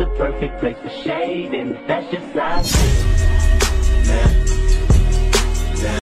the perfect place for shading. That's just life.